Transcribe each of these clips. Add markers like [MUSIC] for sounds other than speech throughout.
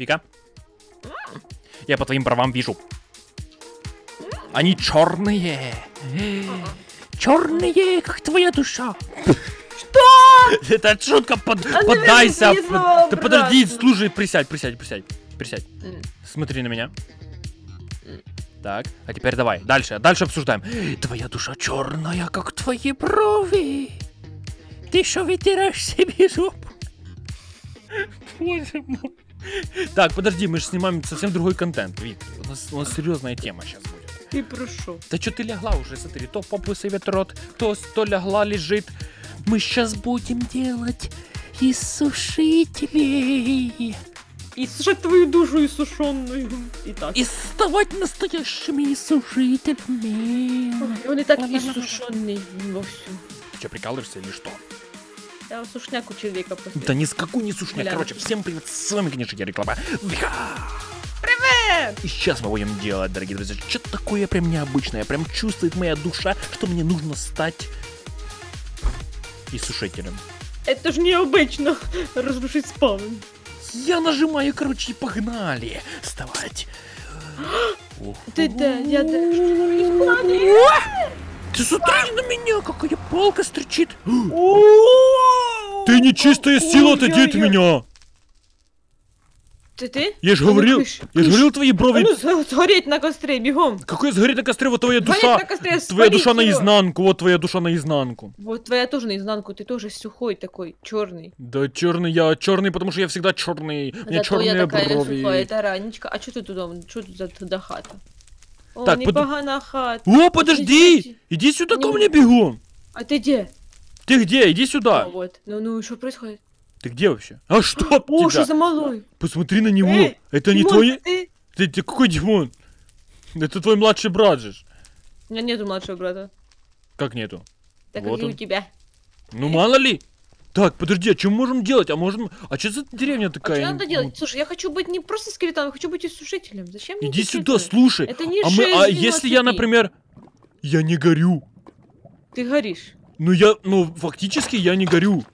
Вика? Я по твоим правам вижу. Они черные. Черные, как твоя душа. Что? Это шутка, под, поддайся. Да подожди, слушай, присядь, присядь, присядь, присядь. Смотри на меня. Так, а теперь давай, дальше, дальше обсуждаем. Твоя душа черная, как твои брови. Ты что вытираешь себе жопу? [LAUGHS] Боже мой. [LAUGHS] Так, подожди, мы же снимаем совсем другой контент. Вик, у нас, у нас серьезная тема сейчас будет. Ты прошу. Да что ты лягла уже, смотри, то попу совет рот, то, то лягла, лежит. Мы сейчас будем делать из сушителей. И сушать твою душу иссушенную. Итак. И ставать настоящими сушителями. Ой, Он и так иссушенный вовсю. Ты что, прикалываешься или что? Я сушняк у человека после. Да ни с какой не сушняк. Глянь. Короче, всем привет, с вами, конечно, я реклама. Привет! И сейчас мы будем делать, дорогие друзья, что-то такое прям необычное. Прям чувствует моя душа, что мне нужно стать иссушителем. Это же необычно разрушить спавн. Я нажимаю, короче, и погнали. Вставать. [GASPS] Ты да, я да. Ты смотри на меня, какая палка стричит. Ты нечистая сила, отойди от меня. Ты ты? Я А ну, говорил, кыш, я кыш. говорил, твои А брови... ну, сго- сгореть на костре, бегом. Какой сгорит на костре, вот твоя Сгореть душа. на костре, Твоя душа наизнанку, вот твоя душа наизнанку. Вот твоя тоже наизнанку, ты тоже сухой такой, черный. Да черный я, черный, потому что я всегда черный. У меня Зато я черные такая брови. сухая, это ранечка. А что ты туда, что тут за хата? О, Так, под- непогана хата. О, подожди! Иди сюда ко Не- мне бегом. А ты где? Ты где? Иди А, сюда. вот. Ну, ну, что происходит? Ты где вообще? А что О, тебя? что за малой? Посмотри на него. Эй, Это не Димон, твой... Ты? Ты, ты какой Димон? Это твой младший брат же. У меня нету младшего брата. Как нету? Так Вот он. у тебя. Ну мало ли. Так, подожди, а что мы можем делать? А можем... А что за деревня А такая? что надо делать? Слушай, я хочу быть не просто скелетоном, я хочу быть иссушителем. Зачем мне Иди сюда, слушай. Это не А, мы, а если я, например... Я не горю. Ты горишь. Ну я... Ну, фактически я не горю.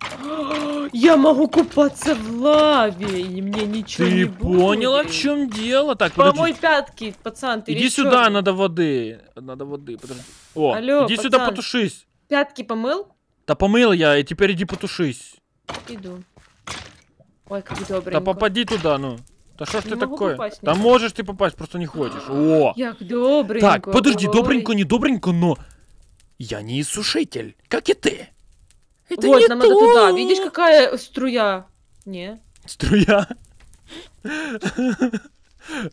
Я могу купаться в лаве, и мне ничего не Ты будет. поняла, в чем дело? Так, подожди. Помой пятки, пацан, ты Иди весь сюда, надо воды. Надо воды, подожди. О, Алло, иди сюда, пацан. потушись. Пятки помыл? Да помыл я, и теперь иди потушись. Иду. Ой, как добренько. Да попади туда, ну. Да что ж Не ты такое? попасть Да можешь ты попасть, просто не хочешь. О! Як добренько. Так, подожди, ой. добренько, не добренько, но... Я не иссушитель, как и ты. Это вот, не нам то. надо туда. Видишь, какая струя? Не. Струя.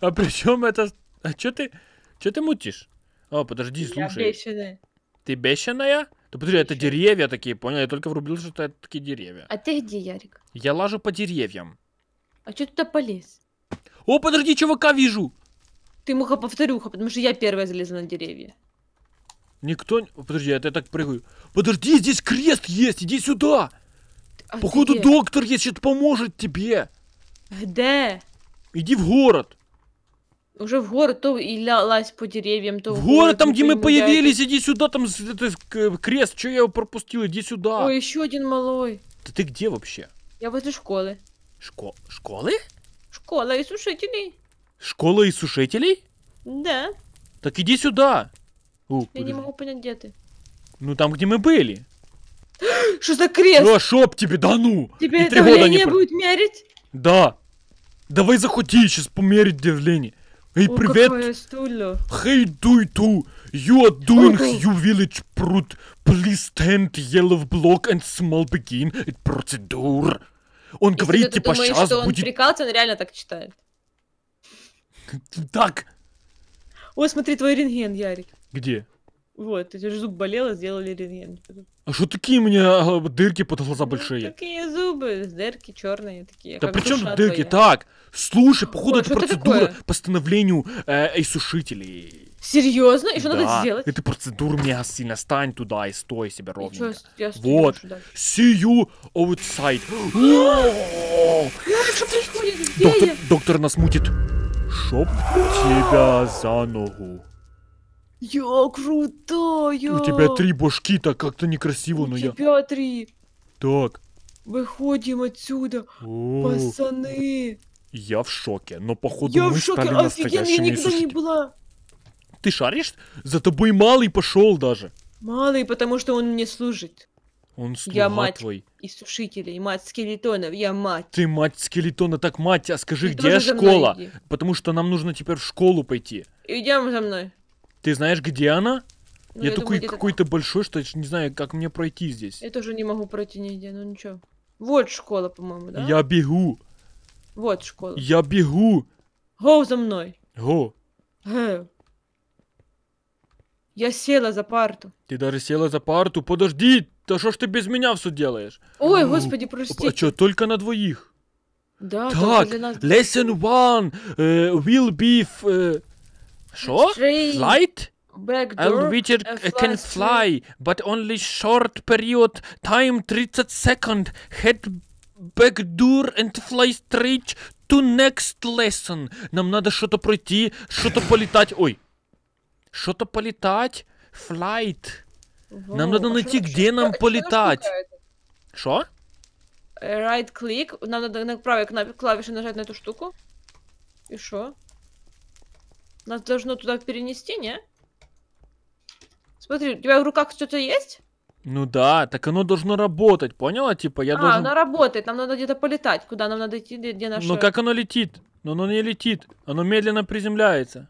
А при чем это... А что ты... Что ты мутишь? О, подожди, Я слушай. бешеная. Ты бешеная? Да подожди, это деревья такие, понял? Я только врубил, что это такие деревья. А ты где, Ярик? Я лажу по деревьям. А что туда полез? О, подожди, чувака вижу! Ты муха-повторюха, потому что я первая залезла на деревья. Никто... не- Подожди, это я так прыгаю. Подожди, здесь крест есть, иди сюда! А Походу где? доктор есть, сейчас поможет тебе. Где? Иди в город. Уже в город, то и лазь по деревьям, то В город, там, где мы появились, иди сюда, там это, крест, что я его пропустил, иди сюда. Ой, еще один малой. Да ты где вообще? Я возле школы. Шко... Школы? Школа и сушителей. Школа иссушителей? Да. Так иди сюда. О, Я не могу понять, где ты. Ну там, где мы были. [GASPS] Что за крест? А, шоп тебе, да ну! Тебе не давление про- будет мерить? Да. Давай заходи, сейчас померить давление. Эй, О, привет. do it too. You are doing Ого. you village brute. Please stand yellow block and small begin it procedure. Он Если говорит, ты типа, думаешь, сейчас что он будет прикалывается, он реально так читает. [LAUGHS] так. О, смотри, твой рентген, Ярик. Где? Вот, тебя же зуб болел, сделали рентген. А что такие у меня а, дырки под глаза Ну, большие? Такие зубы, дырки черные такие. Да при чем душа дырки? твоя. Так, слушай, походу Ой, это процедура такое? по становлению э, иссушителей. Серьезно? И что Да, надо сделать? Это процедура меня сильно. Стань туда и стой себе ровно. Вот. See you outside. [GASPS] [GASPS] Что происходит? Доктор, доктор нас мутит. Шоп тебя за ногу. Я крутая! У тебя три башки, так как-то некрасиво, У но я... тебя три! Так. Выходим отсюда, О, пацаны! Я в шоке, но походу Я мы в шоке, стали офигенно, я никогда не была. Ты шаришь? За тобой малый пошел даже. Малый, потому что он мне служит. Он слуга Я мать. твой. И сушителей, мать скелетонов, я мать. Ты мать скелетона, так мать, а скажи, Ты где школа? Потому что нам нужно теперь в школу пойти. Идем за мной. Ты знаешь, где она? Ну, я думаю, такой какой-то большой, что я не знаю, как мне пройти здесь. Я тоже не могу пройти нигде, ну ничего. Вот школа, по-моему, да? Я бегу, Вот школа. я бегу. Гоу за мной. Го. Я села за парту. ты даже села за парту. Подожди, да что ж ты без меня все делаешь? Ой, Оу. господи, А прости. что, только на двоих? Да, так, нас. lesson one э, will be... э, Что? Train, Flight? back door, Elevator uh, can fly but only short period time 30 second. Head back door and fly straight to next lesson. Нам надо что-то пройти, что-то полетать. Ой, что-то полетать. Flight. Нам надо а найти, что- где что- нам что полетать. Что? Э, Right click. Нам надо на правой клавише нажать на эту штуку. И что? Нас должно туда перенести, не? Смотри, у тебя в руках что-то есть? Ну да, так оно должно работать, поняла? Типа я а, должен... она работает, нам надо где-то полетать. Куда нам надо идти, где, где наша... Но как оно летит? Но оно не летит. Оно медленно приземляется.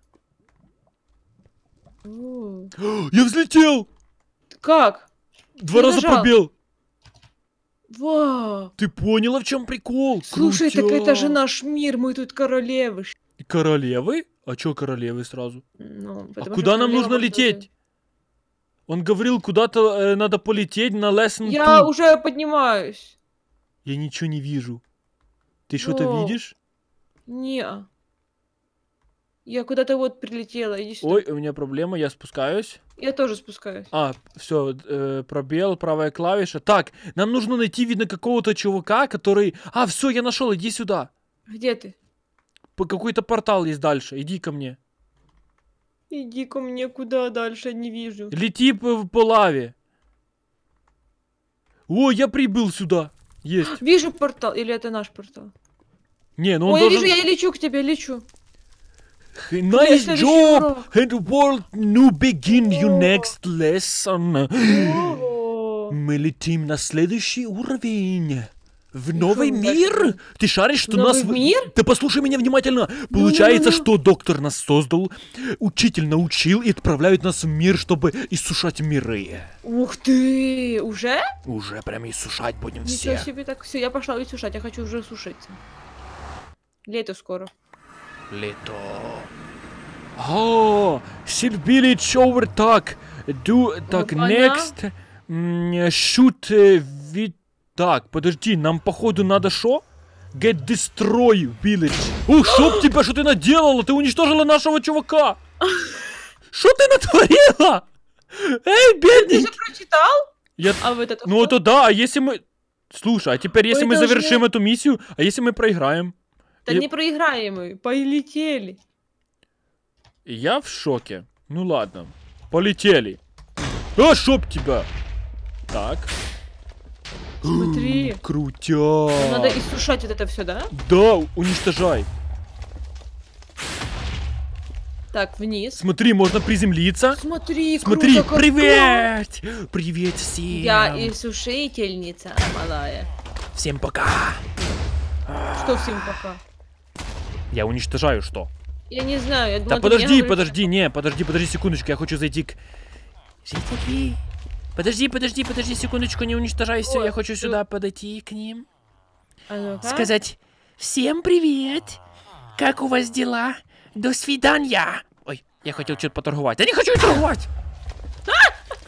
О, [GASPS] Я взлетел! Как? Два Ты раза нажал? пробел. Вау! Ты поняла, в чем прикол? Слушай, так это же наш мир, мы тут королевы. Королевы? А чё королевы сразу? Ну, А куда нам нужно лететь? Он говорил, куда-то э, надо полететь на lesson Я two. уже поднимаюсь. Я ничего не вижу. Ты что-то видишь? Не. Я куда-то вот прилетела. Иди сюда. Ой, у меня проблема, я спускаюсь. Я тоже спускаюсь. А, все, пробел, правая клавиша. Так, нам нужно найти, видно, какого-то чувака, который... А, все, я нашел, иди сюда. Где ты? Какой-то портал есть дальше, иди ко мне. Иди ко мне куда дальше, не вижу. Лети по, по лаве. О, я прибыл сюда. Есть. Вижу портал, или это наш портал? Не, ну он Ой, должен... я вижу, я лечу к тебе, лечу. Nice следующий job! And world new begin your next lesson. Мы летим на следующий уровень. В новый мы мир? Ты шаришь, что Новый нас... мир? Ты послушай меня внимательно. Получается, Ну-ну-ну. что доктор нас создал, учитель научил и отправляет нас в мир, чтобы иссушать миры. Ух ты, уже? Уже прям иссушать будем Ничего все. себе, так все, я пошла ведь сушать, я хочу уже сушиться. Лето скоро. Лето. О, Сильбили Човер так. Do, так, next. Shoot э, ви... Так, подожди, нам походу надо шо? Get destroy village. Ух, чтоб тебя, что ты наделала? Ты уничтожила нашего чувака. Что ты натворила? Эй, Ты бедный. же прочитал? Я... А вот это Ну что? это да, а если мы... Слушай, а теперь если Мы мы должны- завершим эту миссию, а если мы проиграем? Да и- не проиграем мы, полетели. Я в шоке. Ну ладно. Полетели. А, шоп тебя. Так. Смотри. Крутя. Надо иссушать вот это все, да? Да, уничтожай. Так, вниз. Смотри, можно приземлиться. Смотри, Смотри, круто, как привет! Привет всем! Я иссушительница малая. Всем пока! Что всем пока? Я уничтожаю что? Я не знаю, я Да думала, мне подожди, подожди, не, подожди, подожди секундочку, я хочу зайти к... Жители, подожди, подожди, подожди секундочку, не уничтожай все, Ой, я хочу сюда подойти к ним. А. Сказать всем привет, как у вас дела, до свидания. Ой, я хотел что-то поторговать, я не хочу торговать.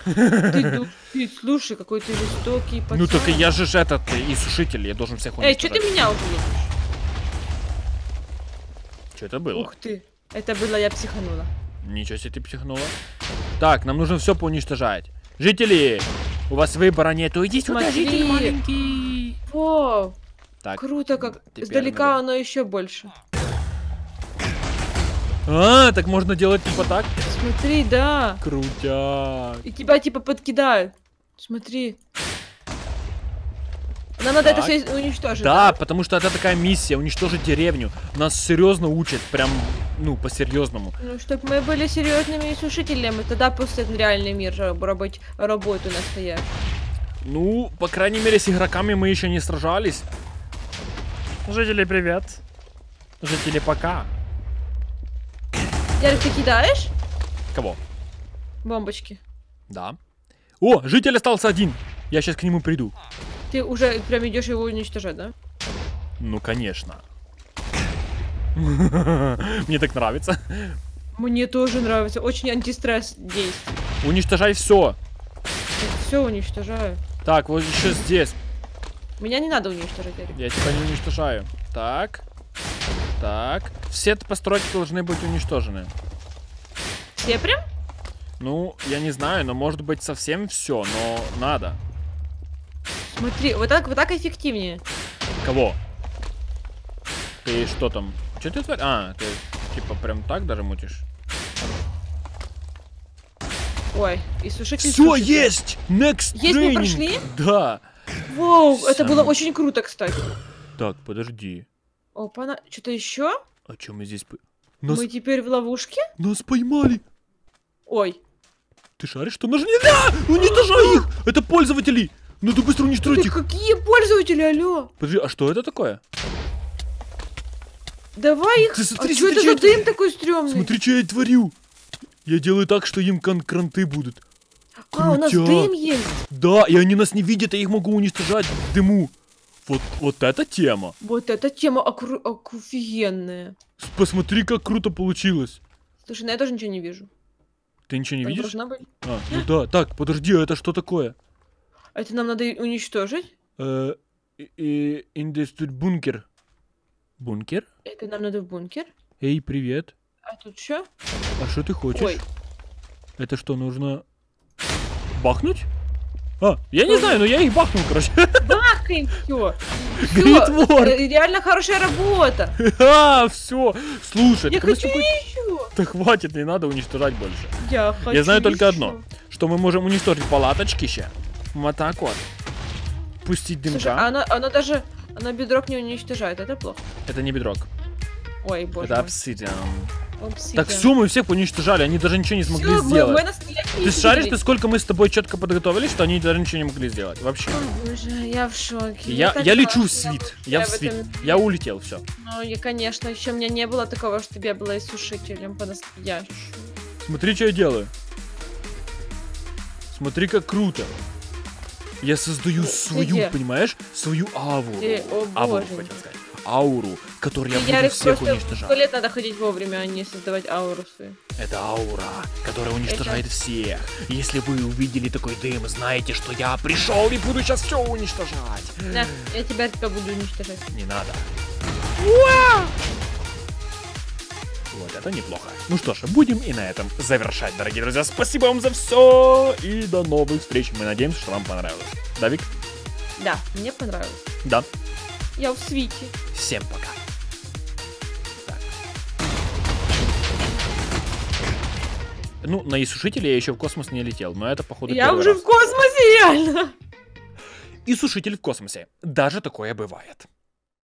Ты, ду- ты слушай, какой ты жестокий пацан. Ну так и я же ж этот э, иссушитель, я должен всех Эй, что уничтожать. ты меня убил? Что это было? Ух ты. Это было я психанула. Ничего себе ты психнула. Так, нам нужно все поуничтожать. Жители, у вас выбора нету. Иди сюда, Смотри. житель маленький. О, Так, круто как. Издалека надо- оно еще больше. А, так можно делать типа так? Смотри, да. Крутяк. И тебя типа подкидают. Смотри. Нам надо это все уничтожить. Да, потому что это такая миссия, уничтожить деревню. Нас серьезно учат, прям, ну, по-серьезному. Ну, чтобы мы были серьезными сушителями, тогда пустят реальный мир раб- работать работу настоящую. Ну, по крайней мере, с игроками мы еще не сражались. Жители, привет. Жители, пока. Ярик, ты кидаешь Кого? бомбочки? Да. О, житель остался один. Я сейчас к нему приду. Ты уже прям идешь его уничтожать, да? Ну, конечно. [LAUGHS] Мне так нравится. Мне тоже нравится. Очень антистресс действует. Уничтожай все. Все уничтожаю. Так, вот еще здесь. Меня не надо уничтожать, Ярик. Я тебя не уничтожаю. Так. Так. Все постройки должны быть уничтожены. Все прям? Ну, я не знаю, но может быть совсем все, но надо. Смотри, вот так, вот так эффективнее. Кого? Ты что там? Что ты творишь? А, ты типа прям так даже мутишь? Ой, и сушитель Все есть! Next Есть, мы training! прошли? Да. Воу, это Сам- было очень круто, кстати. Так, подожди. Опа, что-то еще? А что мы здесь... Нас, Мы теперь в ловушке? нас поймали! Ой, Ты шаришь, что нужно нельзя! Уничтожай [GASPS] их! Это пользователи! Надо быстро уничтожить ты их! какие пользователи, алло? Подожди, а что это такое? Давай их. Ты смотри, а что это за дым такой стрёмный? Смотри, что я творю! Я делаю так, что им кон- кранты будут. а, у нас дым есть. Да, и они нас не видят, я их могу уничтожать в дыму. Вот, вот эта тема. Вот эта тема окру- офигенная. Посмотри, как круто получилось. Слушай, ну я тоже ничего не вижу. Ты ничего не Так видишь? быть. А, ну да. Так, подожди, а это что такое? Это нам надо уничтожить? Э, и- и- Индустри бункер. Бункер? Это нам надо в бункер? Эй, привет. А тут что? А что ты хочешь? Ой, Это что, нужно бахнуть? А, я не знаю, но я их бахнул, короче. бахаем все. Work. Реально хорошая работа. [LAUGHS] А, все. Слушай, Я хочу такой- еще. Да хватит, не надо уничтожать больше. Я хочу знаю только ещё. одно. Что мы можем уничтожить палаточки ще. Так вот. Пустить Слушай, дымка. а она, она даже, она бедрок не уничтожает, это плохо. Это не бедрок. Ой, боже это обсидиан. Так все, мы всех уничтожали, они даже ничего не смогли мы- сделать. мы настоящие Ты шаришь, ты сколько мы с тобой четко подготовились, что они даже ничего не могли сделать. Вообще. О, боже, я в шоке. Я, я рада, лечу в свит. я Я в в свит. этом- Я улетел, все. Ну, и, конечно, еще у меня не было такого, чтобы я была иссушителем по-настоящему. Смотри, что я делаю. Смотри, как круто. Я создаю свою, где? понимаешь, свою ауру. Ты, о Ауру, хотел сказать. Ауру, которую я Ты, буду всех в уничтожать. туалет надо ходить вовремя, а не создавать ауру свою. Это аура, которая уничтожает всех. Если вы увидели такой дым, знаете, что я пришел и буду сейчас все уничтожать. На, я тебя только буду уничтожать. Не надо. Вот это неплохо. Ну что ж, будем и на этом завершать, дорогие друзья. Спасибо вам за все и до новых встреч. Мы надеемся, что вам понравилось. Да, Вик? Да, мне понравилось. Да. Я в свите. Всем пока. Ну, на иссушителе я еще в космос не летел, но это походу Я уже раз. в космосе, реально. И сушитель в космосе. Даже такое бывает.